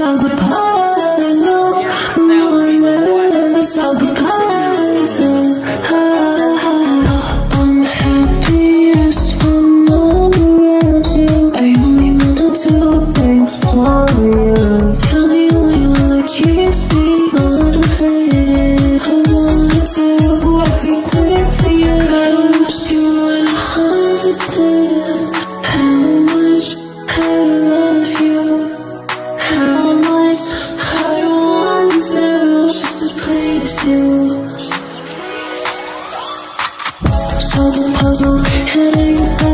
ever solve the. I'm happiest when I'm around you. I only wanna do things for you. You're the only one that keeps me motivated. I wanna do everything for you. I wish you would understand How much I want to just to please you. Solve the puzzle, it ain't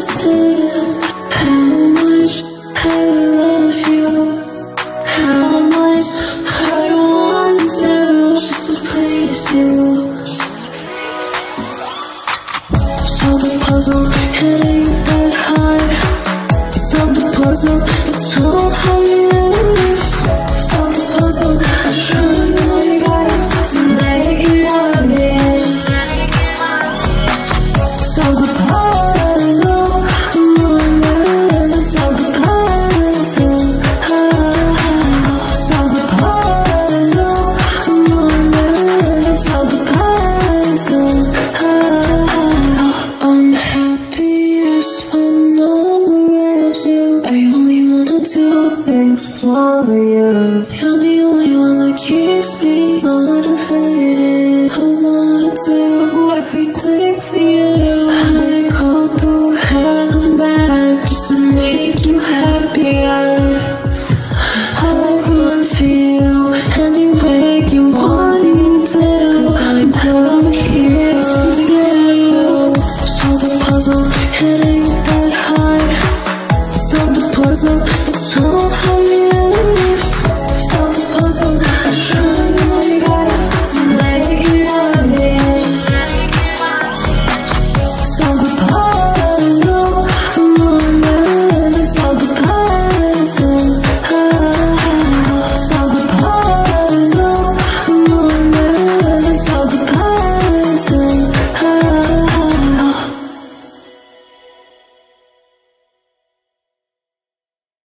how much I love you. How much I want to just please you. Solve the puzzle, it ain't that hard. Solve the puzzle, it's so obvious. Do things for you. You're the only one that keeps me motivated. 不。